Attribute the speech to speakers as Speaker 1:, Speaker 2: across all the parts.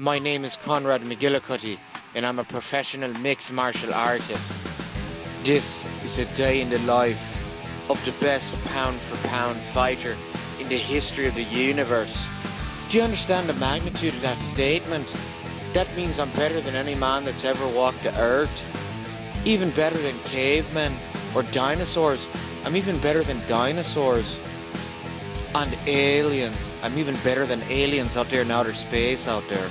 Speaker 1: My name is Conrad McGillicutty, and I'm a professional mixed martial artist. This is a day in the life of the best pound for pound fighter in the history of the universe. Do you understand the magnitude of that statement? That means I'm better than any man that's ever walked the earth. Even better than cavemen or dinosaurs. I'm even better than dinosaurs. And aliens. I'm even better than aliens out there in outer space out there.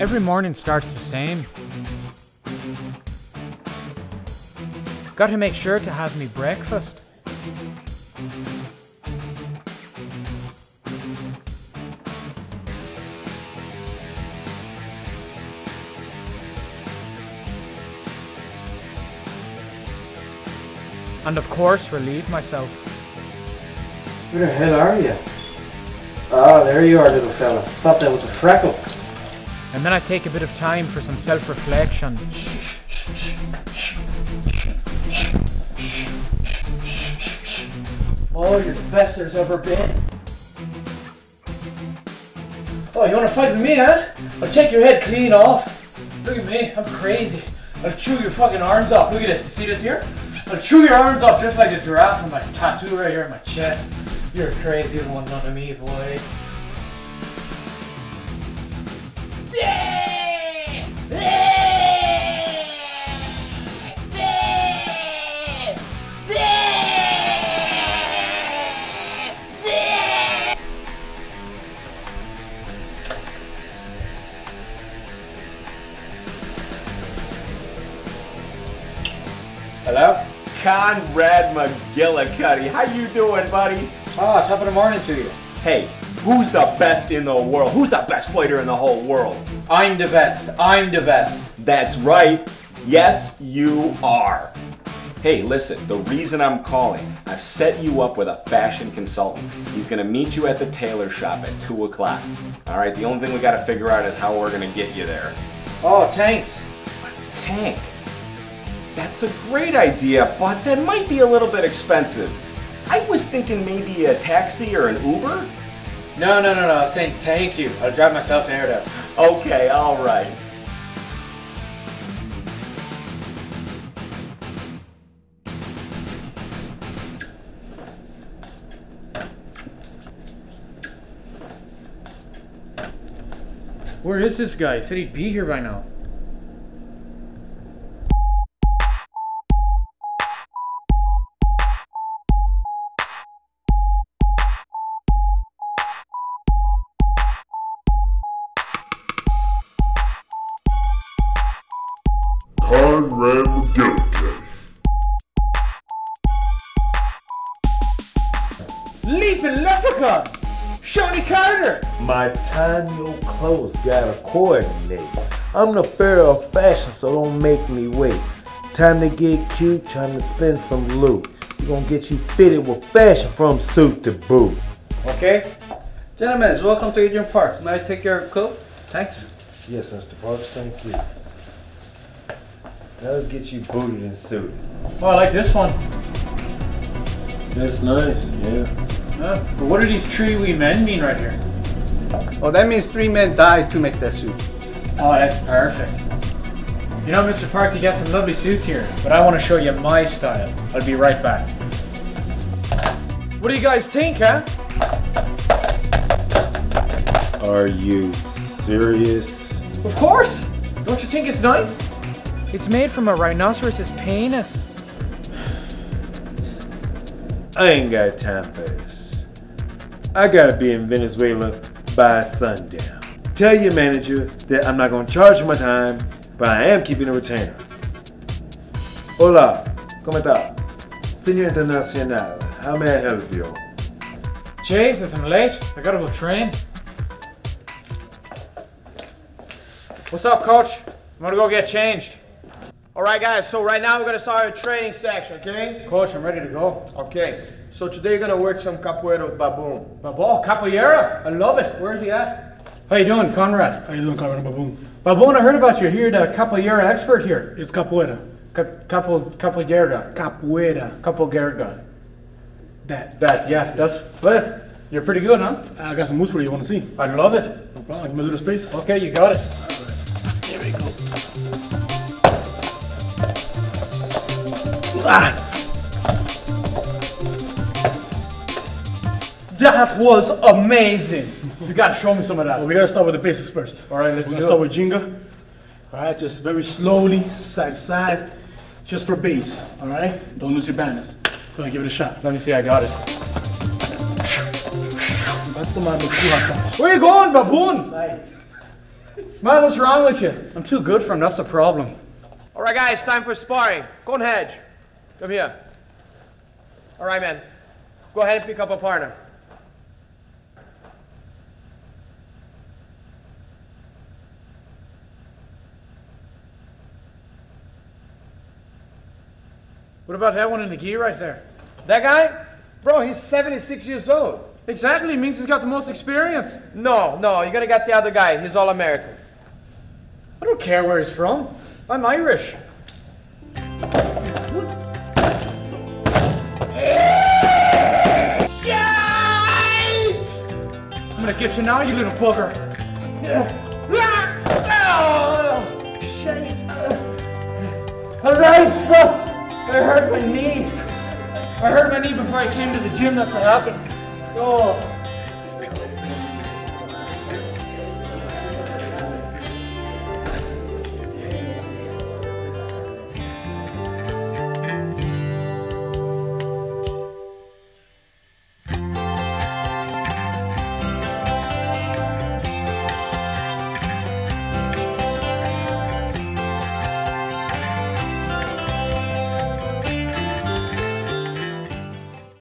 Speaker 2: Every morning starts the same. Got to make sure to have me breakfast. And of course, relieve myself.
Speaker 3: Where the hell are you? Ah, there you are, little fella. Thought that was a freckle.
Speaker 2: And then I take a bit of time for some self reflection.
Speaker 3: Oh, you're the best there's ever been. Oh, you wanna fight with me, huh? I'll take your head clean off. Look at me, I'm crazy. I'll chew your fucking arms off. Look at this. You see this here? I'll chew your arms off just like the giraffe on my tattoo right here on my chest. You're a crazy one under me, boy. Hello?
Speaker 4: Conrad McGillicutty. How you doing, buddy?
Speaker 3: Ah, top of the morning to you.
Speaker 4: Hey, who's the best in the world? Who's the best fighter in the whole world?
Speaker 3: I'm the best. I'm the best.
Speaker 4: That's right. Yes, you are. Hey, listen, the reason I'm calling, I've set you up with a fashion consultant. He's gonna meet you at the tailor shop at 2 o'clock. Alright, the only thing we gotta figure out is how we're gonna get you there.
Speaker 3: Oh, thanks.
Speaker 4: Tank. That's a great idea, but that might be a little bit expensive. I was thinking maybe a taxi or an Uber?
Speaker 3: No, no, no, no. I was saying thank you. I'll drive myself there though.
Speaker 4: Okay, alright.
Speaker 2: Where is this guy? He said he'd be here by now.
Speaker 5: McGillicutty.
Speaker 3: Leaping leprechaun! Shawnee Carter!
Speaker 6: My tiny old clothes gotta coordinate. I'm the pharaoh of fashion, so don't make me wait. Time to get cute, time to spend some loot. We're gonna get you fitted with fashion from suit to boot.
Speaker 7: Okay. Gentlemen, welcome to Adrian Parks. May I take your coat? Thanks.
Speaker 6: Yes, Mr. Parks, thank you. Now let's get you booted and suited.
Speaker 2: Oh, I like this one.
Speaker 6: That's nice, yeah.
Speaker 2: Uh, but what do these three wee men mean right here?
Speaker 7: Oh, that means three men died to make that suit.
Speaker 2: Oh, that's perfect. You know, Mr. Park, you got some lovely suits here, but I want to show you my style. I'll be right back. What do you guys think, huh?
Speaker 6: Are you serious?
Speaker 2: Of course! Don't you think it's nice? It's made from a rhinoceros's penis.
Speaker 6: I ain't got time for this. I gotta be in Venezuela by sundown. Tell your manager that I'm not gonna charge you my time, but I am keeping a retainer. Hola, ¿cómo está? Señor Internacional, how may I help you?
Speaker 2: Jesus, I'm late. I gotta go train. What's up, coach? I'm gonna go get changed.
Speaker 8: All right, guys. So right now we're gonna start our training section, okay?
Speaker 2: Coach, I'm ready to go.
Speaker 8: Okay. So today you're gonna work some capoeira with baboon.
Speaker 2: My ball, Capoeira. I love it. Where's he at? How you doing, Conrad?
Speaker 9: How you doing, Conrad Baboon?
Speaker 2: Baboon, I heard about you. You're here, the Capoeira expert here.
Speaker 9: It's capoeira.
Speaker 2: Ca- Capo, Capoeira.
Speaker 9: Capoeira.
Speaker 2: Capoeira.
Speaker 9: That.
Speaker 3: That, yeah, that's, well, you're pretty good, huh?
Speaker 9: I got some moves for you. You want to see?
Speaker 3: I love it.
Speaker 9: No problem. Measure the space.
Speaker 3: Okay, you got it.
Speaker 9: There we go. Ah.
Speaker 3: That was amazing. You gotta show me some of that.
Speaker 9: Well, we gotta start with the basics first.
Speaker 3: All right, let's
Speaker 9: We're
Speaker 3: do
Speaker 9: gonna start
Speaker 3: it.
Speaker 9: with ginga. All right, just very slowly, side to side, just for base. All right, don't lose your balance. Go ahead, give it a shot.
Speaker 3: Let me see, I got it.
Speaker 9: That's the man with two hot touch.
Speaker 3: Where you going, baboon? Man, what's wrong with you? I'm too good for him, that's the problem.
Speaker 8: All right, guys, time for sparring. Go on, Hedge. Come here. All right, man. Go ahead and pick up a partner.
Speaker 3: What about that one in the gi right there?
Speaker 8: That guy? Bro, he's 76 years old.
Speaker 3: Exactly, means he's got the most experience.
Speaker 8: No, no, you're gonna get the other guy. He's all American.
Speaker 3: I don't care where he's from. I'm Irish. Gonna get you now, you little bugger. Alright, so I hurt my knee. I hurt my knee before I came to the gym, that's what happened. Oh.